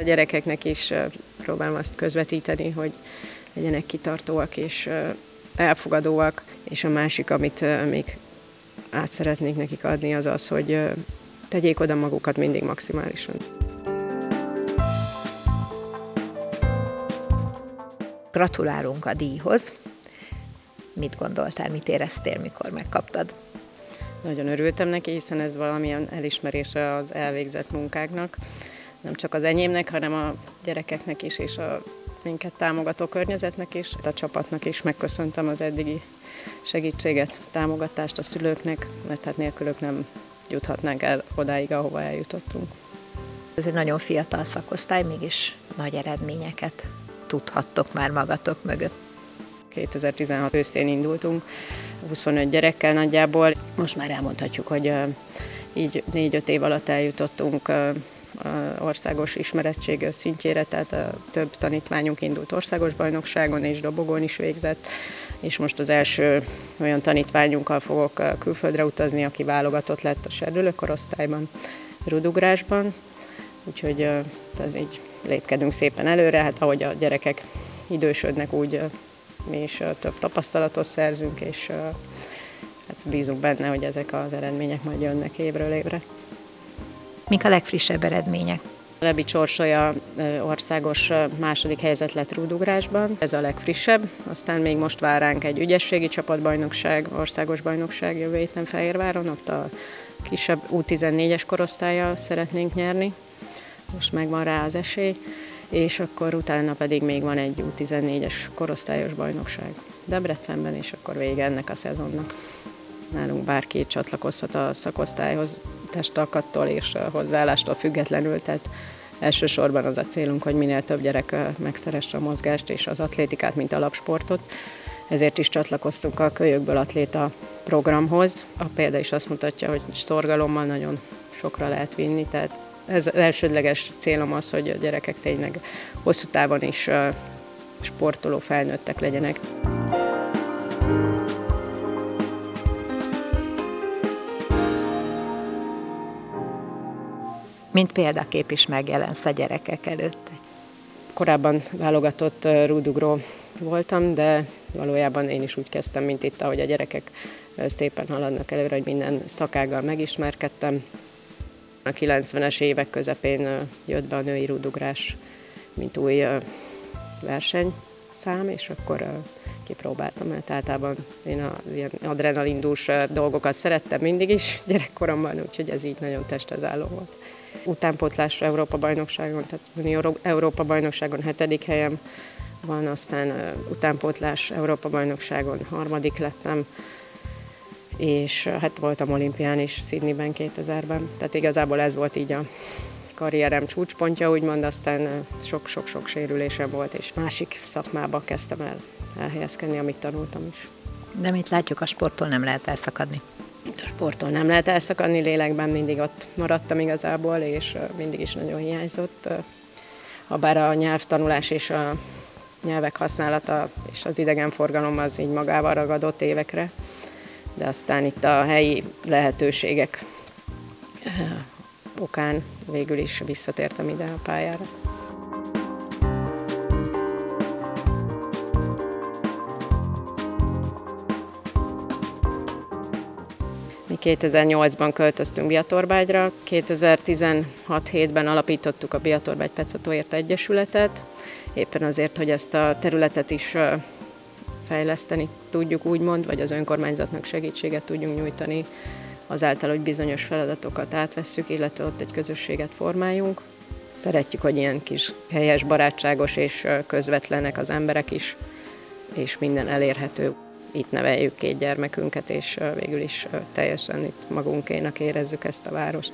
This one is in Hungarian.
A gyerekeknek is próbálom azt közvetíteni, hogy legyenek kitartóak és elfogadóak, és a másik, amit még át szeretnék nekik adni, az az, hogy tegyék oda magukat mindig maximálisan. Gratulálunk a díjhoz. Mit gondoltál, mit éreztél, mikor megkaptad? Nagyon örültem neki, hiszen ez valamilyen elismerése az elvégzett munkáknak. Nem csak az enyémnek, hanem a gyerekeknek is, és a minket támogató környezetnek is, a csapatnak is megköszöntem az eddigi segítséget, támogatást a szülőknek, mert hát nélkülük nem juthatnánk el odáig, ahova eljutottunk. Ez egy nagyon fiatal szakosztály, mégis nagy eredményeket tudhattok már magatok mögött. 2016 őszén indultunk, 25 gyerekkel nagyjából. Most már elmondhatjuk, hogy így 4-5 év alatt eljutottunk országos ismerettség szintjére, tehát a több tanítványunk indult országos bajnokságon és dobogón is végzett, és most az első olyan tanítványunkkal fogok külföldre utazni, aki válogatott lett a serdülő korosztályban, rudugrásban, úgyhogy ez így lépkedünk szépen előre, hát ahogy a gyerekek idősödnek, úgy mi is több tapasztalatot szerzünk, és hát bízunk benne, hogy ezek az eredmények majd jönnek évről évre. Mik a legfrissebb eredmények? Lebi Csorsolya országos második helyzet lett rúdugrásban, ez a legfrissebb. Aztán még most vár ránk egy ügyességi csapatbajnokság, országos bajnokság jövő héten Fehérváron, ott a kisebb U14-es korosztályjal szeretnénk nyerni. Most megvan rá az esély, és akkor utána pedig még van egy U14-es korosztályos bajnokság Debrecenben, és akkor vége ennek a szezonnak. Nálunk bárki csatlakozhat a szakosztályhoz, testalkattól és hozzáállástól függetlenül, tehát elsősorban az a célunk, hogy minél több gyerek megszeresse a mozgást és az atlétikát, mint alapsportot. Ezért is csatlakoztunk a Kölyökből Atléta programhoz. A példa is azt mutatja, hogy szorgalommal nagyon sokra lehet vinni, tehát ez az elsődleges célom az, hogy a gyerekek tényleg hosszú távon is sportoló felnőttek legyenek. Mint példakép is megjelensz a gyerekek előtt. Korábban válogatott rúdugró voltam, de valójában én is úgy kezdtem, mint itt, ahogy a gyerekek szépen haladnak előre, hogy minden szakággal megismerkedtem. A 90-es évek közepén jött be a női rúdugrás, mint új versenyszám, és akkor kipróbáltam, mert általában én az ilyen adrenalindús dolgokat szerettem mindig is gyerekkoromban, úgyhogy ez így nagyon testezálló volt utánpótlás Európa-bajnokságon, tehát Európa-bajnokságon hetedik helyem van, aztán utánpótlás Európa-bajnokságon harmadik lettem, és hát voltam olimpián is Sydneyben 2000-ben, tehát igazából ez volt így a karrierem csúcspontja, úgymond, aztán sok-sok-sok sérülésem volt, és másik szakmába kezdtem el elhelyezkedni, amit tanultam is. De mit látjuk, a sporttól nem lehet elszakadni. A sporttól nem lehet elszakadni, lélekben mindig ott maradtam igazából, és mindig is nagyon hiányzott. Habár a nyelvtanulás és a nyelvek használata és az idegenforgalom az így magával ragadott évekre, de aztán itt a helyi lehetőségek okán végül is visszatértem ide a pályára. 2008-ban költöztünk Biatorbágyra, 2016-7-ben alapítottuk a Biatorbágy Pecatóért Egyesületet, éppen azért, hogy ezt a területet is fejleszteni tudjuk úgymond, vagy az önkormányzatnak segítséget tudjunk nyújtani azáltal, hogy bizonyos feladatokat átvesszük, illetve ott egy közösséget formáljunk. Szeretjük, hogy ilyen kis helyes, barátságos és közvetlenek az emberek is, és minden elérhető itt neveljük két gyermekünket, és végül is teljesen itt magunkénak érezzük ezt a várost.